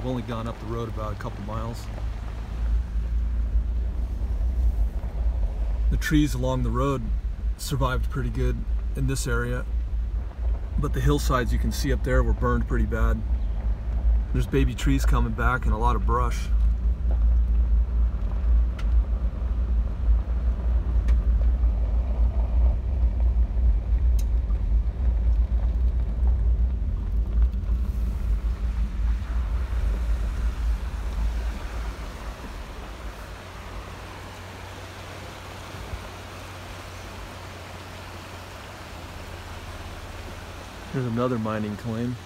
I've only gone up the road about a couple miles. The trees along the road survived pretty good in this area, but the hillsides you can see up there were burned pretty bad. There's baby trees coming back and a lot of brush. Here's another mining claim.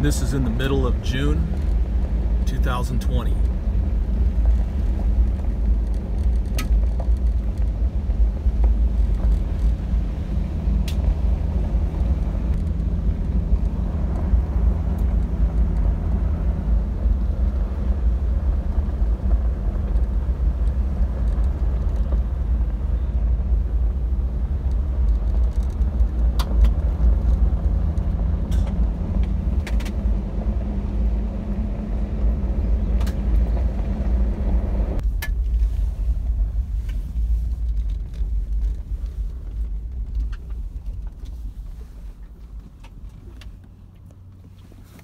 This is in the middle of June 2020.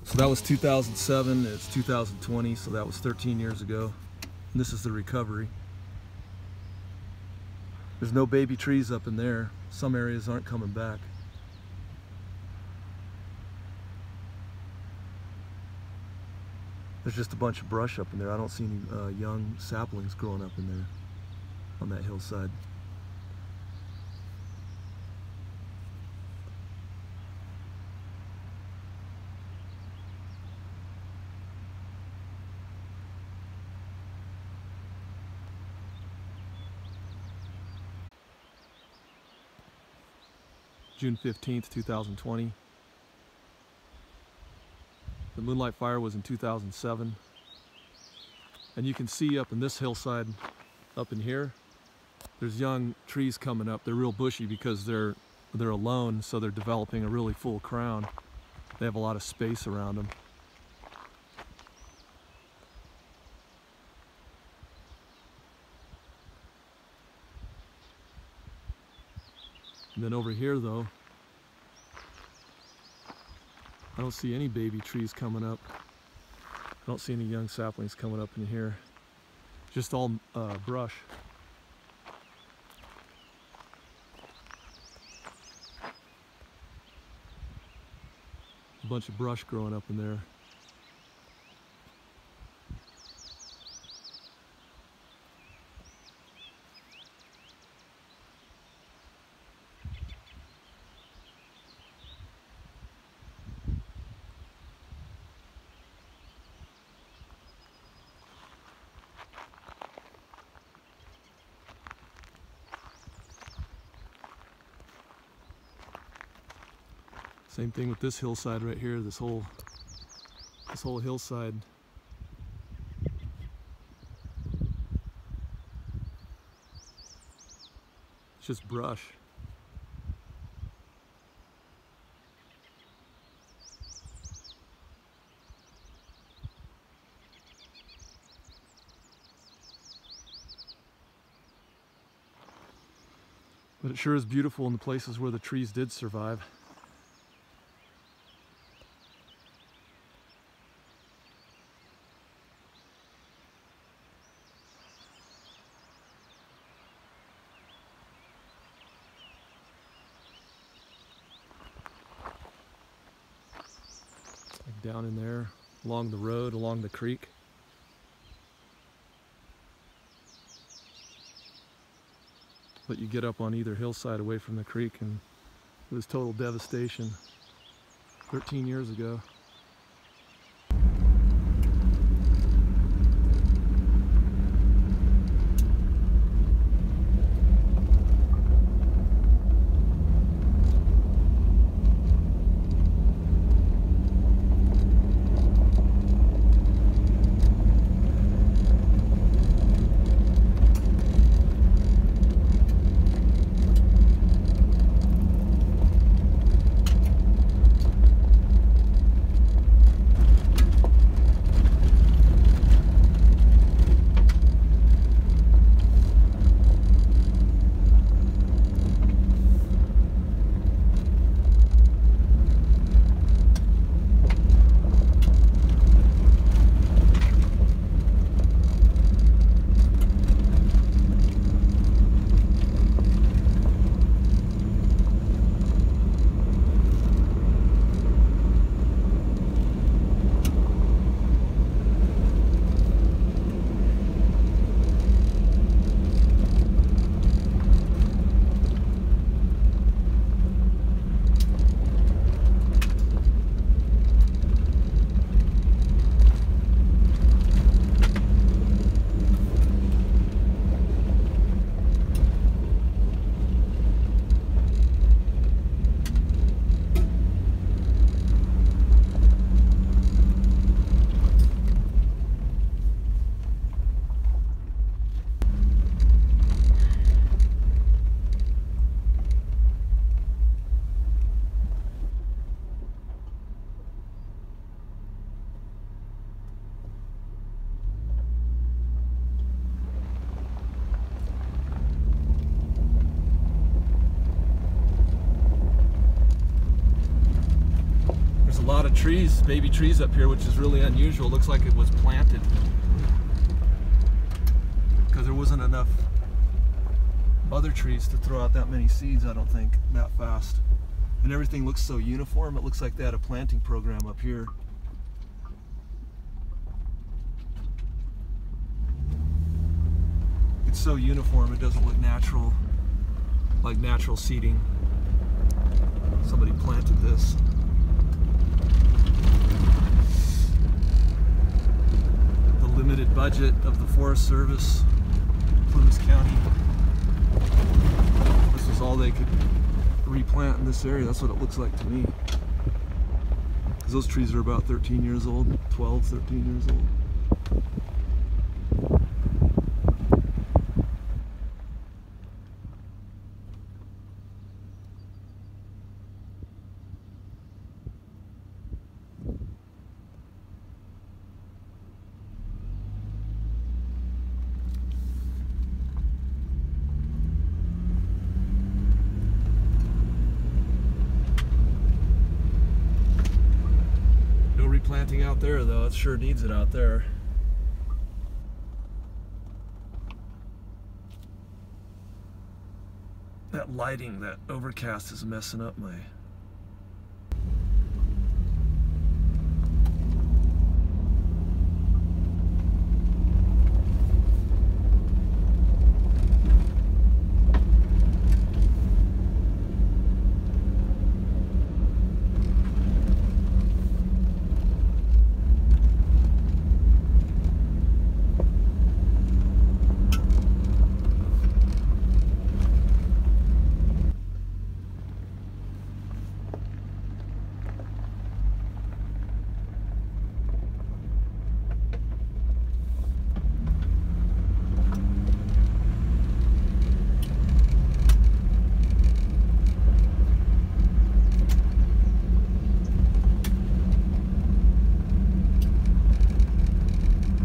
So that was 2007, it's 2020, so that was 13 years ago. And this is the recovery. There's no baby trees up in there. Some areas aren't coming back. There's just a bunch of brush up in there. I don't see any uh, young saplings growing up in there on that hillside. June 15th, 2020. The Moonlight Fire was in 2007. And you can see up in this hillside, up in here, there's young trees coming up. They're real bushy because they're they're alone, so they're developing a really full crown. They have a lot of space around them. And then over here though, I don't see any baby trees coming up. I don't see any young saplings coming up in here. Just all uh, brush. A bunch of brush growing up in there. Same thing with this hillside right here, this whole this whole hillside. It's just brush. But it sure is beautiful in the places where the trees did survive. Down in there, along the road, along the creek. But you get up on either hillside away from the creek and it was total devastation 13 years ago. Trees, baby trees up here, which is really unusual. Looks like it was planted. Because there wasn't enough other trees to throw out that many seeds, I don't think, that fast. And everything looks so uniform. It looks like they had a planting program up here. It's so uniform, it doesn't look natural, like natural seeding. Somebody planted this. the limited budget of the Forest Service, Plumas County. This is all they could replant in this area. That's what it looks like to me. Because those trees are about 13 years old, 12, 13 years old. Out there though. It sure needs it out there. That lighting, that overcast is messing up my